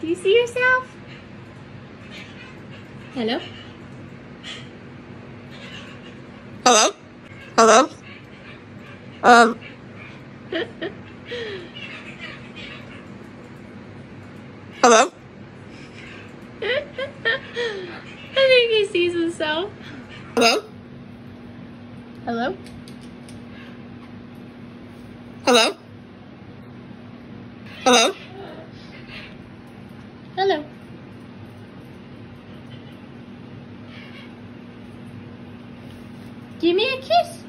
Do you see yourself? Hello? Hello? Hello? Um. Hello? I think he sees himself. Hello? Hello? Hello? Hello? Hello. Give me a kiss.